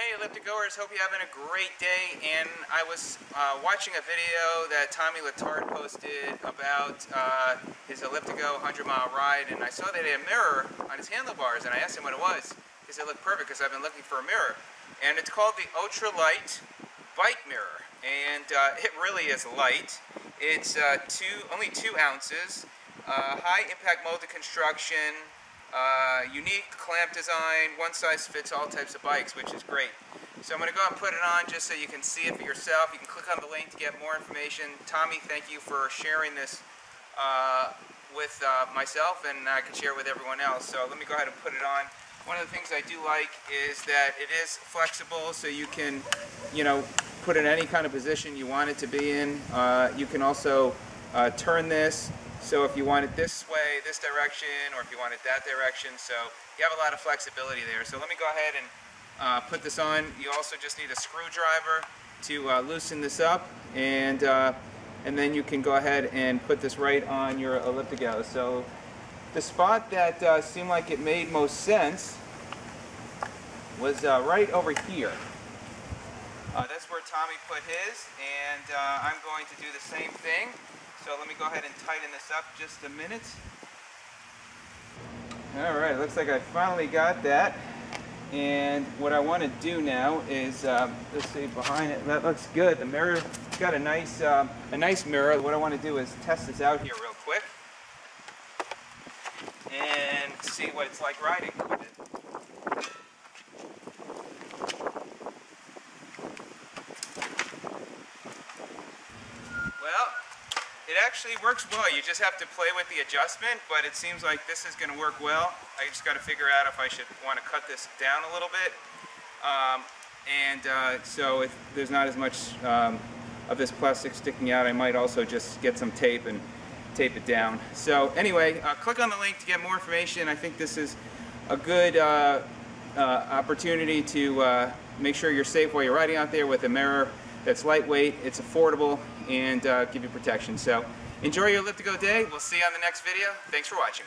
Hey Elliptigoers, hope you're having a great day. And I was uh, watching a video that Tommy Letard posted about uh, his Elliptigo 100 mile ride, and I saw that he had a mirror on his handlebars, and I asked him what it was, because it looked perfect, because I've been looking for a mirror. And it's called the Ultralight Bike Mirror, and uh, it really is light. It's uh, two, only two ounces, uh, high impact molded construction, uh, unique clamp design, one size fits all types of bikes, which is great. So I'm going to go and put it on just so you can see it for yourself. You can click on the link to get more information. Tommy, thank you for sharing this uh, with uh, myself and I can share with everyone else. So let me go ahead and put it on. One of the things I do like is that it is flexible so you can, you know, put it in any kind of position you want it to be in. Uh, you can also uh, turn this so if you want it this way, this direction, or if you want it that direction, so you have a lot of flexibility there. So let me go ahead and uh, put this on. You also just need a screwdriver to uh, loosen this up, and uh, and then you can go ahead and put this right on your elliptical. So the spot that uh, seemed like it made most sense was uh, right over here. Uh, that's where Tommy put his, and I'm going to do the same thing. So let me go ahead and tighten this up just a minute. All right, looks like I finally got that. And what I want to do now is, um, let's see behind it, that looks good. The mirror got a nice, um, a nice mirror. What I want to do is test this out here real quick and see what it's like riding with it. It actually works well. You just have to play with the adjustment, but it seems like this is going to work well. I just got to figure out if I should want to cut this down a little bit. Um, and uh, so if there's not as much um, of this plastic sticking out, I might also just get some tape and tape it down. So anyway, uh, click on the link to get more information. I think this is a good uh, uh opportunity to uh, make sure you're safe while you're riding out there with a mirror that's lightweight, it's affordable, and uh, give you protection. So enjoy your Elliptigo day. We'll see you on the next video. Thanks for watching.